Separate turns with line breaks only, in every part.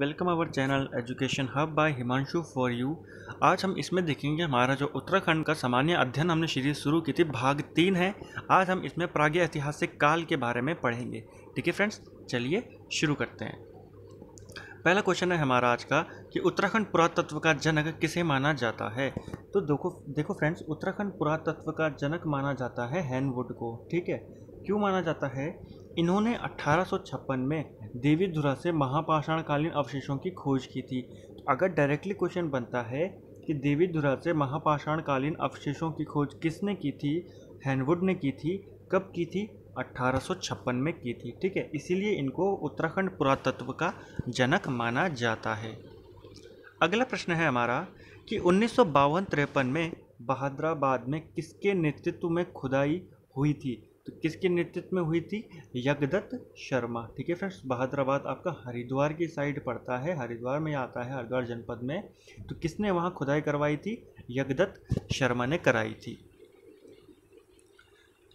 Welcome our channel education hub by Himanshu for you आज हम इसमें देखेंगे हमारा जो उत्तराखंड का सामान्य अध्ययन हमने सीरीज़ शुरू की थी, भाग तीन है। आज हम इसमें प्राग्ञ ऐतिहासिक काल के बारे में पढ़ेंगे। ठीक है फ्रेंड्स चलिए शुरू करते हैं। पहला क्वेश्चन है हमारा आज का कि उत्तराखंड पुरातत्व का जनक किसे माना जाता है? तो देखो देखो फ्रेंड्स उत्तराखंड पुरातत्व का जनक माना जाता है हैनवुड को। ठीक है? क्यों माना जाता है? इन्होंने अठारह में देवी धुरा से महापाषाणकालीन अवशेषों की खोज की थी। तो अगर डायरेक्टली क्वेश्चन बनता है कि देवी धुरा से महापाषाणकालीन अवशेषों की खोज किसने की थी, हैनवुड ने की थी, कब की थी? अठारह में की थी, ठीक है? इसीलिए इनको उत्तराखंड पुरातत्व का जनक माना जाता है। अगला प्रश्न है हमारा कि उन्नीस सौ में बहादराबाद में किसके नेतृत्व में खुदाई हुई थी? तो किसके नेतृत्व में हुई थी? यज्ञदत्त शर्मा। ठीक है फ्रेंड्स, बहादुराबाद आपका हरिद्वार की साइड पड़ता है, हरिद्वार में आता है, हरिद्वार जनपद में। तो किसने वहाँ खुदाई करवाई थी? यज्ञदत्त शर्मा ने कराई थी।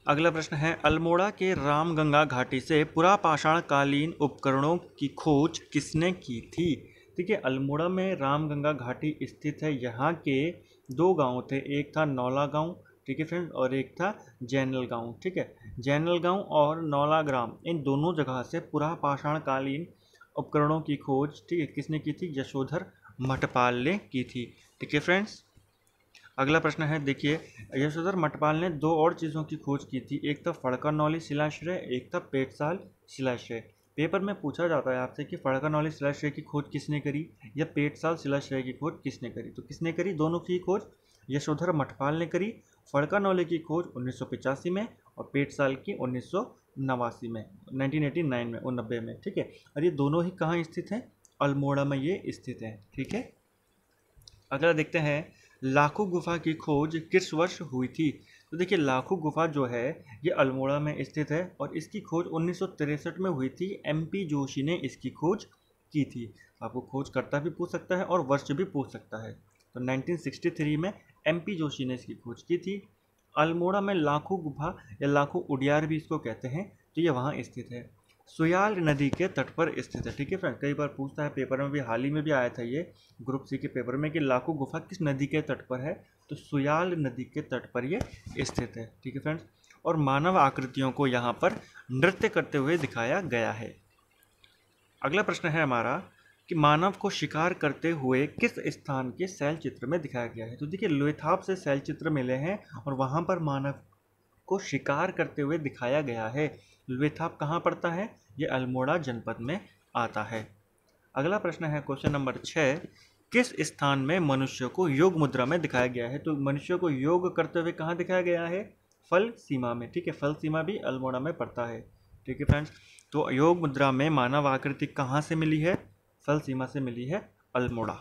अगला प्रश्न है, अल्मोड़ा के रामगंगा घाटी से पुरापाषाण कालीन उपकरणों की खोज किसने की थी? ठीक है, अल्मोड़ा में रामगंगा घाटी स्थित है, यहाँ के दो गाँव थे, एक था नौला गाँव ठीक है फ्रेंड्स और एक था जैनल गाँव ठीक है? जैनल गाँव और नौला ग्राम इन दोनों जगह से पुरा पाषाणकालीन उपकरणों की खोज, ठीक है, किसने की थी? यशोधर मठपाल ने की थी। ठीक है फ्रेंड्स? अगला प्रश्न है, देखिए, यशोधर मठपाल ने दो और चीज़ों की खोज की थी, एक था फड़का नौली शिलाश्रय, एक था पेटसाल शिलाश्रय। पेपर में पूछा जाता है आपसे कि फड़का नौली शिलाश्रय की खोज किसने करी या पेटसाल शिलाश्रय की खोज किसने करी? तो किसने करी? दोनों की खोज यशोधर मठपाल ने करी फड़का नौले की खोज उन्नीस में और पेट साल की उन्नीस सौ नवासी में 1989 में नब्बे में, ठीक है? और ये दोनों ही कहाँ स्थित हैं? अल्मोड़ा में ये स्थित हैं, ठीक है? अगला देखते हैं, लाखों गुफा की खोज किस वर्ष हुई थी? तो देखिए, लाखों गुफा जो है, ये अल्मोड़ा में स्थित है और इसकी खोज उन्नीस में हुई थी। एम पी जोशी ने इसकी खोज की थी। आपको खोज करता भी पूछ सकता है और वर्ष भी पूछ सकता है। तो 1963 में एम पी जोशी ने इसकी खोज की थी। अल्मोड़ा में लाखों गुफा या लाखों उडियार भी इसको कहते हैं तो ये वहाँ स्थित है। सुयाल नदी के तट पर स्थित है, ठीक है फ्रेंड? कई बार पूछता है, पेपर में भी, हाल ही में भी आया था ये, ग्रुप सी के पेपर में, कि लाखों गुफा किस नदी के तट पर है? तो सुयाल नदी के तट पर ये स्थित है, ठीक है फ्रेंड्स? और मानव आकृतियों को यहाँ पर नृत्य करते हुए दिखाया गया है। अगला प्रश्न है हमारा कि मानव को शिकार करते हुए किस स्थान के शैल चित्र में दिखाया गया है? तो देखिए लोथाप से शैल चित्र मिले हैं और वहाँ पर मानव को शिकार करते हुए दिखाया गया है। लोथाप कहाँ पड़ता है? ये अल्मोड़ा जनपद में आता है। अगला प्रश्न है क्वेश्चन नंबर छः। किस स्थान में मनुष्य को योग मुद्रा में दिखाया गया है? तो मनुष्य को योग करते हुए कहाँ दिखाया गया है? फल सीमा में। ठीक है, फल सीमा भी अल्मोड़ा में पड़ता है। ठीक है फ्रेंड्स तो योग मुद्रा में मानव आकृति कहाँ से मिली है? स्थल सीमा से मिली है अल्मोड़ा।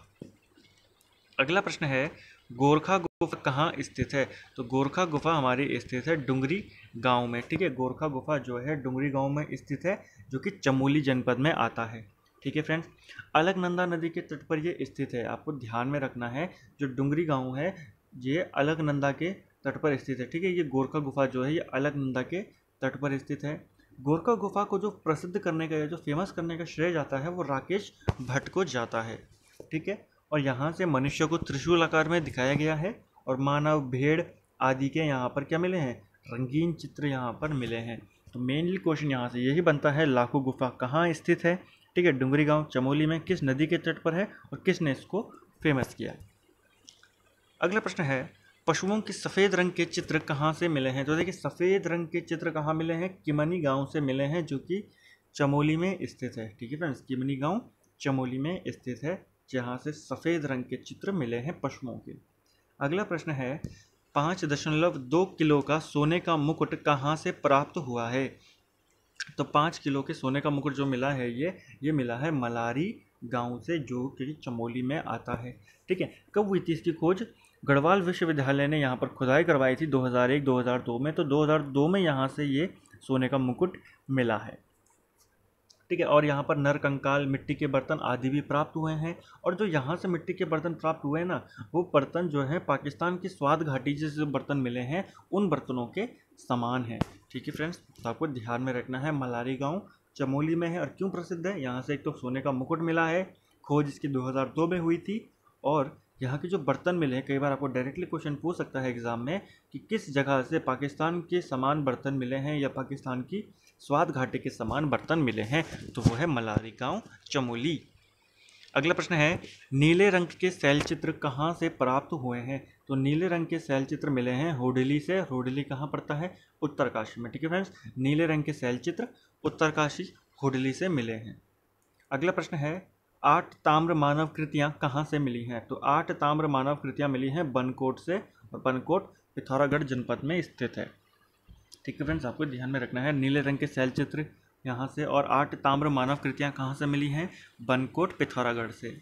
अगला प्रश्न है, गोरखा गुफा कहाँ स्थित है? तो गोरखा गुफा हमारी स्थित है डुंगरी गाँव में, ठीक है? गोरखा गुफा जो है डुंगरी गाँव में स्थित है, जो कि चमोली जनपद में आता है, ठीक है फ्रेंड्स? अलकनंदा नदी के तट पर ये स्थित है, आपको ध्यान में रखना है, जो डुंगरी गाँव है, ये अलकनंदा के तट पर स्थित है, ठीक है? ये गोरखा गुफा जो है, ये अलकनंदा के तट पर स्थित है। गोरखा गुफा को जो प्रसिद्ध करने का या जो फ़ेमस करने का श्रेय जाता है, वो राकेश भट्ट को जाता है, ठीक है? और यहाँ से मनुष्य को त्रिशूल आकार में दिखाया गया है और मानव भेड़ आदि के यहाँ पर क्या मिले हैं? रंगीन चित्र यहाँ पर मिले हैं। तो मेनली क्वेश्चन यहाँ से यही बनता है, लाखों गुफा कहाँ स्थित है? ठीक है, डुंगरी गाँव चमोली में किस नदी के तट पर है और किसने इसको फ़ेमस किया अगला प्रश्न है पशुओं के सफ़ेद रंग के चित्र कहाँ से मिले हैं? तो देखिए, सफ़ेद रंग के चित्र कहाँ मिले हैं? किमनी गाँव से मिले हैं, जो कि चमोली में स्थित है। ठीक है फ्रेंड्स, किमनी गाँव चमोली में स्थित है, जहाँ से सफ़ेद रंग के चित्र मिले हैं पशुओं के। अगला प्रश्न है, पाँच दशमलव दो किलो का सोने का मुकुट कहाँ से प्राप्त हुआ है? तो पाँच किलो के सोने का मुकुट जो मिला है, ये ये मिला है मलारी गाँव से, जो कि चमोली में आता है। ठीक है, कब हुई थी इसकी खोज? गढ़वाल विश्वविद्यालय ने यहाँ पर खुदाई करवाई थी 2001-2002 में तो 2002 में यहाँ से ये सोने का मुकुट मिला है। ठीक है, और यहाँ पर नर, कंकाल, मिट्टी के बर्तन आदि भी प्राप्त हुए हैं, और जो यहाँ से मिट्टी के बर्तन प्राप्त हुए हैं ना, वो बर्तन जो है पाकिस्तान की स्वाद घाटी से जो बर्तन मिले हैं, उन बर्तनों के समान हैं। ठीक है फ्रेंड्स तो आपको ध्यान में रखना है, मलारी गाँव चमोली में है, और क्यों प्रसिद्ध है? यहाँ से एक तो सोने का मुकुट मिला है, खोज इसकी 2002 में हुई थी, और यहाँ के जो बर्तन मिले हैं, कई बार आपको डायरेक्टली क्वेश्चन पूछ सकता है एग्ज़ाम में कि किस जगह से पाकिस्तान के समान बर्तन मिले हैं या पाकिस्तान की स्वाद घाटी के समान बर्तन मिले हैं तो वो है मलारी गाँव, चमोली। अगला प्रश्न है, नीले रंग के शैल चित्र कहाँ से प्राप्त हुए हैं? तो नीले रंग के शैल चित्र मिले हैं होडली से, होडली कहाँ पड़ता है? उत्तरकाशी में, ठीक है फ्रेंड्स नीले रंग के शैल चित्र उत्तरकाशी होडली से मिले हैं। अगला प्रश्न है आठ ताम्र मानव कृतियाँ कहाँ से मिली हैं? तो आठ ताम्र मानव कृतियाँ मिली हैं बनकोट से और बनकोट पिथौरागढ़ जनपद में स्थित है। ठीक है फ्रेंड्स आपको ध्यान में रखना है, नीले रंग के शैल चित्र यहाँ से और आठ ताम्र मानव कृतियाँ कहाँ से मिली हैं? बनकोट पिथौरागढ़ से।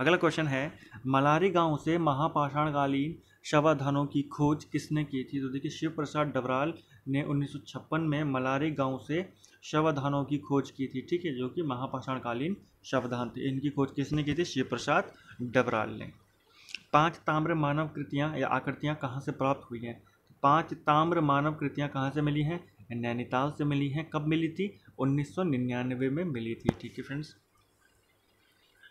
अगला क्वेश्चन है, मलारी गाँव से महापाषाणकालीन शवाधानों की खोज किसने की थी? तो देखिए शिव प्रसाद डबराल ने 1956 में मलारी गाँव से शवधानों की खोज की थी, ठीक है, जो कि महापाषाणकालीन शवधान थे। इनकी खोज किसने की थी? शिव प्रसाद डबराल ने। पाँच ताम्र मानव कृतियाँ या आकृतियाँ कहाँ से प्राप्त हुई हैं? पाँच ताम्र मानव कृतियाँ कहाँ से मिली हैं? नैनीताल से मिली हैं। कब मिली थी? 1999 में मिली थी, ठीक है फ्रेंड्स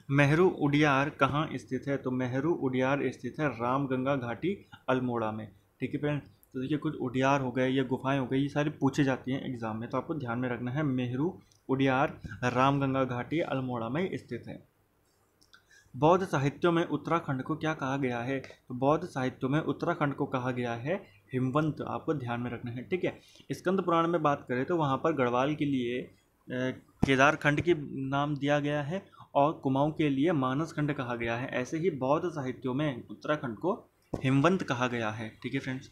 मेहरू उडियार कहाँ स्थित है? तो मेहरू उडियार स्थित है रामगंगा घाटी अल्मोड़ा में, ठीक है फ्रेंड्स तो देखिए, कुछ उडियार हो गए या गुफाएँ हो गई, ये सारी पूछी जाती हैं एग्ज़ाम में तो आपको ध्यान में रखना है। मेहरू, उडियार, रामगंगा घाटी, अल्मोड़ा में स्थित है। बौद्ध साहित्यों में उत्तराखंड को क्या कहा गया है? तो बौद्ध साहित्यों में उत्तराखंड को कहा गया है हिमवंत, आपको ध्यान में रखना है, ठीक है? स्कंद पुराण में बात करें तो वहाँ पर गढ़वाल के लिए केदार खंड की नाम दिया गया है और कुमाऊं के लिए मानस खंड कहा गया है। ऐसे ही बौद्ध साहित्यों में उत्तराखंड को हिमवंत कहा गया है, ठीक है फ्रेंड्स?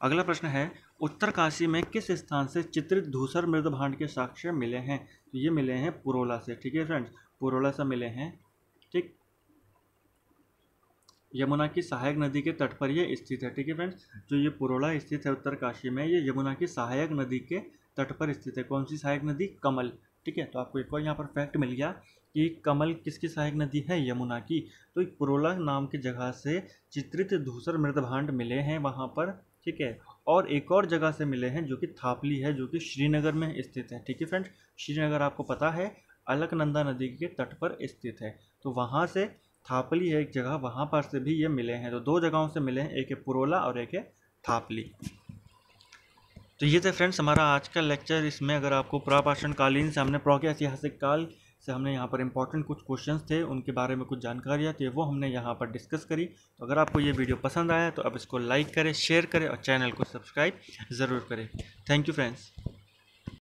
अगला प्रश्न है उत्तरकाशी में किस स्थान से चित्रित धूसर मृद भांड के साक्ष्य मिले हैं? तो ये मिले हैं पुरोला से, ठीक है फ्रेंड्स? पुरोला से मिले हैं, ठीक? यमुना की सहायक नदी के तट पर ये स्थित है, ठीक है फ्रेंड्स? जो ये पुरोला स्थित है उत्तरकाशी में, ये यमुना की सहायक नदी के तट पर स्थित है। कौन सी सहायक नदी? कमल, ठीक है? तो आपको एक और यहाँ पर फैक्ट मिल गया कि कमल किसकी सहायक नदी है? यमुना की। तो पुरोला नाम की जगह से चित्रित धूसर मृदभांड मिले हैं, वहाँ पर ठीक है? और एक और जगह से मिले हैं जो कि थापली है, जो कि श्रीनगर में स्थित है। ठीक है फ्रेंड्स? श्रीनगर आपको पता है, अलकनंदा नदी के तट पर स्थित है। तो वहाँ से थापली है एक जगह, वहाँ पर से भी ये मिले हैं। तो दो जगहों से मिले हैं, एक है पुरोला और एक है थापली। तो ये थे फ्रेंड्स हमारा आज का लेक्चर। इसमें अगर आपको प्रापाषण कालीन से हमने प्रो ऐतिहासिक काल से हमने यहाँ पर इंपॉर्टेंट कुछ क्वेश्चंस थे, उनके बारे में कुछ जानकारियाँ थी, वो हमने यहाँ पर डिस्कस करी। तो अगर आपको ये वीडियो पसंद आया तो आप इसको लाइक करें शेयर करें और चैनल को सब्सक्राइब ज़रूर करें। Thank you friends